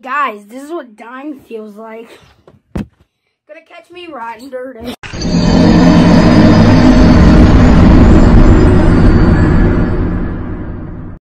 Guys, this is what dying feels like. Gonna catch me riding dirty.